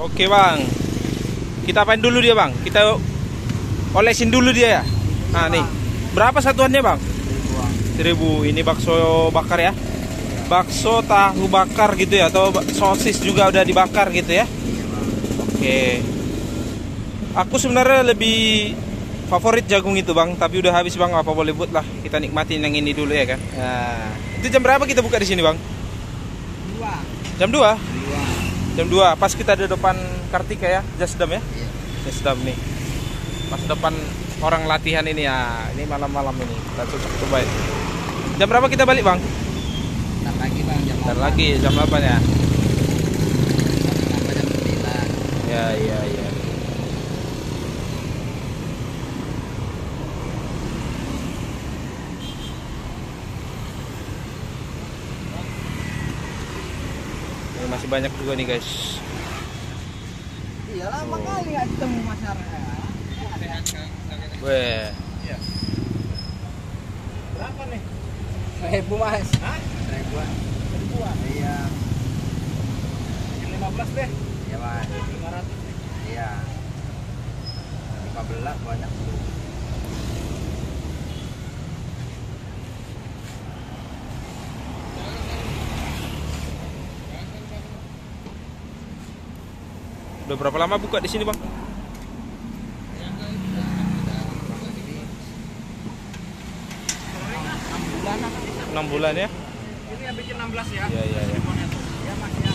Oke bang, kita apain dulu dia bang? Kita olesin dulu dia ya. Nah nih, berapa satuannya bang? Seribu. Ini bakso bakar ya? Bakso tahu bakar gitu ya? Atau sosis juga udah dibakar gitu ya? Oke. Aku sebenarnya lebih favorit jagung itu bang, tapi udah habis bang. Apa boleh buat lah? Kita nikmatin yang ini dulu ya kan? Nah, itu jam berapa kita buka di sini bang? Dua. Jam 2? Dua. Jam 2 pas kita di depan Kartika ya, Jasdam ya. Iya. Jasdam nih. Pas depan orang latihan ini ya. Ini malam-malam ini. Kita cocok coba ya. Jam berapa kita balik, Bang? Ntar lagi bang jam Ntar lagi jam 8 ya. Jam sembilan. Ya, iya, iya. Ini masih banyak juga nih, guys. Iya lama kali nggak ketemu masyarakat. Weh. Berapa nih? Seribu mas. Hah? Seribuan. Seribuan. Iya. Yang lima belas deh. Iya mas. Lima ratus nih. Iya. Lima belas banyak. Udah berapa lama buka di sini, Bang? Enam bulan. 6 bulan ya? Ini yang bikin 16 ya. Iya, iya, iya. Ya mas ya.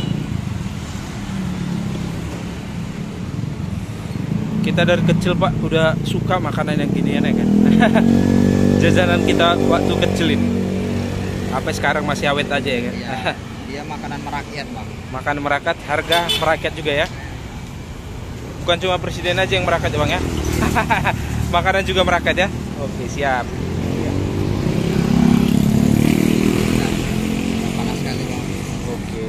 Kita dari kecil Pak udah suka makanan yang ginian ya kan. Jajanan kita waktu kecil ini. Apa sekarang masih awet aja ya kan. Iya. Dia makanan merakyat bang. Makan merakat, harga merakyat juga ya. Bukan cuma presiden aja yang merakat ya Bang ya. Makanan juga merakat ya. Oke, siap. Bang. Oke.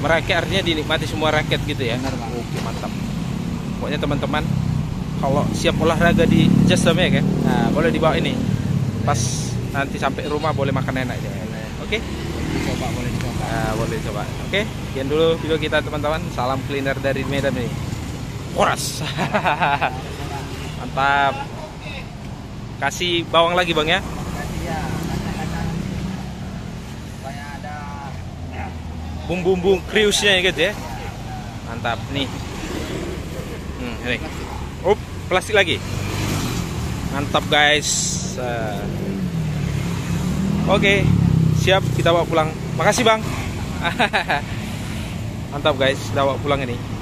Merakyat artinya dinikmati semua rakyat gitu ya. Benar, Bang. Oke, mantap. Pokoknya teman-teman kalau siap olahraga di Jasdam ya kan. Nah, boleh dibawa ini. Pas nanti sampai rumah boleh makan enak ya. Oke. Dicoba boleh dicoba. Nah, boleh coba. Oke, sekian dulu video kita teman-teman. Salam cleaner dari Medan ini. Koras. Mantap. Kasih bawang lagi bang ya. Ya. Ada. Bumbu-bumbu kriusnya gitu ya. Mantap nih. Hmm, ini. Up, plastik lagi. Mantap guys. Eh. Oke, siap kita bawa pulang. Makasih bang. Mantap guys, kita bawa pulang ini.